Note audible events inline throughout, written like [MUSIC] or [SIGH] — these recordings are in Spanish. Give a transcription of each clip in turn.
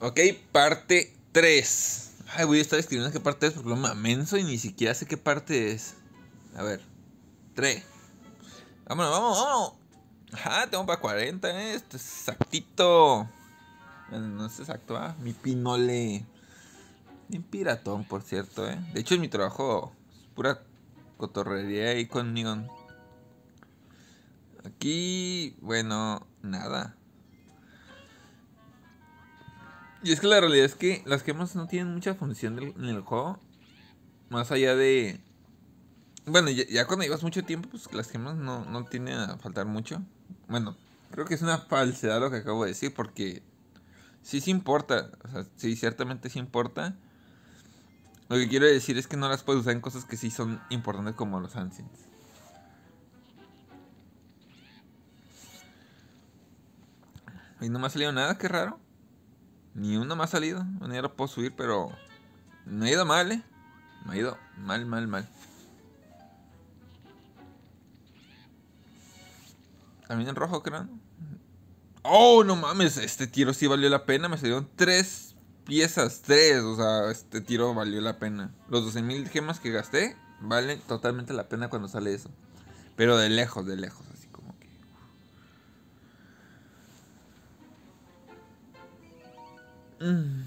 Ok, parte 3. Ay, voy a estar escribiendo qué parte es porque no me amenso y ni siquiera sé qué parte es. A ver. 3. Vámonos, vamos, vamos. Ajá, tengo para 40, ¿eh? Este es exactito. No es exacto, ¿ah? Mi pinole. Bien piratón, por cierto, ¿eh? De hecho, en mi trabajo es pura cotorrería ahí conmigo. Aquí, bueno, nada. Y es que la realidad es que las gemas no tienen mucha función en el juego. Más allá de... Bueno, ya, cuando llevas mucho tiempo, pues las gemas no, no tienen a faltar mucho. Bueno, creo que es una falsedad lo que acabo de decir porque sí sí importa. O sea, sí, ciertamente sí importa. Lo que quiero decir es que no las puedes usar en cosas que sí son importantes como los ancients. Y no me ha salido nada, qué raro. Ni una más ha salido. Bueno, ya lo puedo subir, pero. No ha ido mal, eh. Me ha ido mal, mal, mal. También en rojo, creo. Oh, no mames. Este tiro sí valió la pena. Me salieron tres piezas. Tres. O sea, este tiro valió la pena. Los 12.000 gemas que gasté valen totalmente la pena cuando sale eso. Pero de lejos, de lejos. Mm.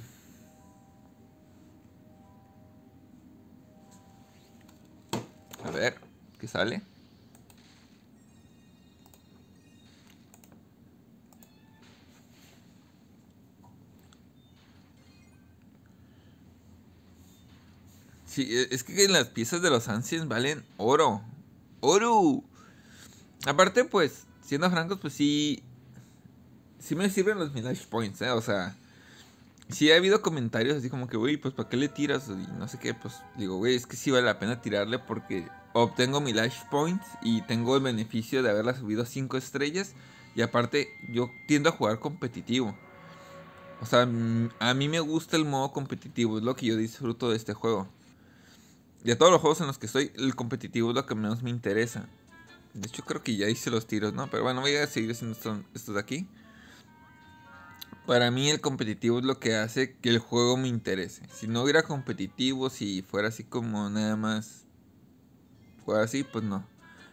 A ver, ¿qué sale? Sí, e, es que las piezas de los Ancients valen oro. ¡Oro! Aparte, pues, siendo francos, pues sí. Sí me sirven los Milage Points, ¿eh? O sea, sí ha habido comentarios así como que, güey, pues ¿para qué le tiras? Y no sé qué, pues digo, güey, es que sí vale la pena tirarle porque obtengo mi Lash Points y tengo el beneficio de haberla subido a 5 estrellas. Y aparte, yo tiendo a jugar competitivo. O sea, a mí me gusta el modo competitivo, es lo que yo disfruto de este juego. De todos los juegos en los que estoy, el competitivo es lo que menos me interesa. De hecho, creo que ya hice los tiros, ¿no? Pero bueno, voy a seguir haciendo estos de aquí. Para mí el competitivo es lo que hace que el juego me interese. Si no hubiera competitivo, si fuera así como nada más fuera así, pues no.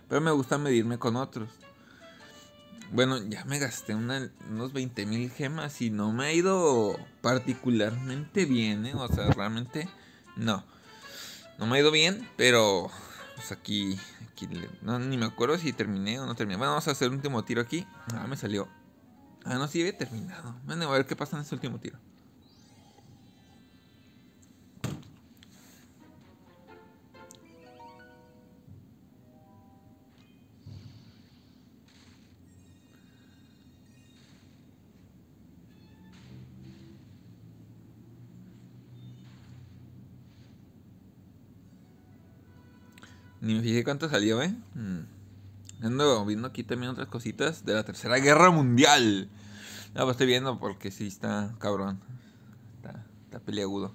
Pero me gusta medirme con otros. Bueno, ya me gasté unos 20 mil gemas y no me ha ido particularmente bien, ¿eh? O sea, realmente no. No me ha ido bien, pero pues aquí, aquí no, ni me acuerdo si terminé o no terminé. Bueno, vamos a hacer un último tiro aquí. Ah, me salió Ah, no, sí había terminado. Bueno, a ver qué pasa en este último tiro. Ni me fijé cuánto salió, ¿eh? Mm. Ando viendo aquí también otras cositas de la Tercera Guerra Mundial. No, pues estoy viendo porque sí está cabrón. Está, está peliagudo.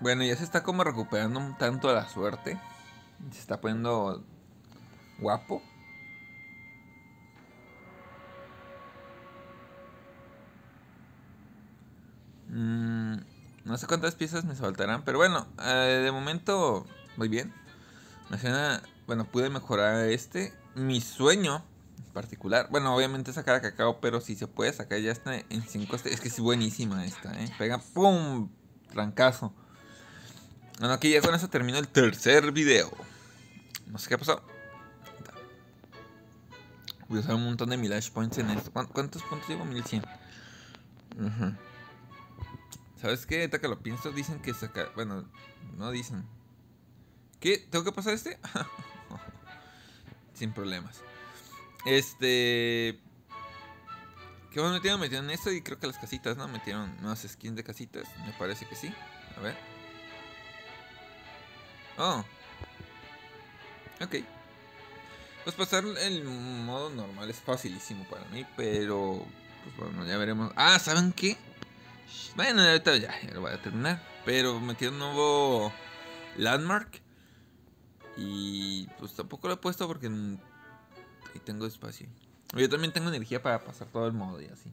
Bueno, ya se está como recuperando un tanto la suerte. Se está poniendo guapo. No sé cuántas piezas me faltarán, pero bueno, eh, de momento muy bien. Suena, bueno, pude mejorar este. Mi sueño en particular, bueno, obviamente sacar a cacao, pero si se puede sacar ya está en 5 Es que es buenísima esta, ¿eh? Pega, ¡pum! Trancazo. Bueno, aquí ya con eso termino el tercer video. No sé qué pasó. Voy a usar un montón de Milage Points en esto. ¿Cuántos puntos llevo? 1100. Ajá. ¿Sabes qué? Ahorita que lo pienso, dicen que saca. Bueno, no dicen. ¿Qué? ¿Tengo que pasar este? [LAUGHS] Sin problemas. Este. ¿Qué bueno metieron? Metieron esto y creo que las casitas, ¿no? Metieron nuevas skins de casitas. Me parece que sí. A ver. Oh. Ok. Pues pasar el modo normal es facilísimo para mí, pero. Pues bueno, ya veremos. Ah, ¿saben qué? Bueno, ahorita ya, lo voy a terminar. Pero metí un nuevo landmark. Y pues tampoco lo he puesto porque Ahí tengo espacio. Yo también tengo energía para pasar todo el modo y así.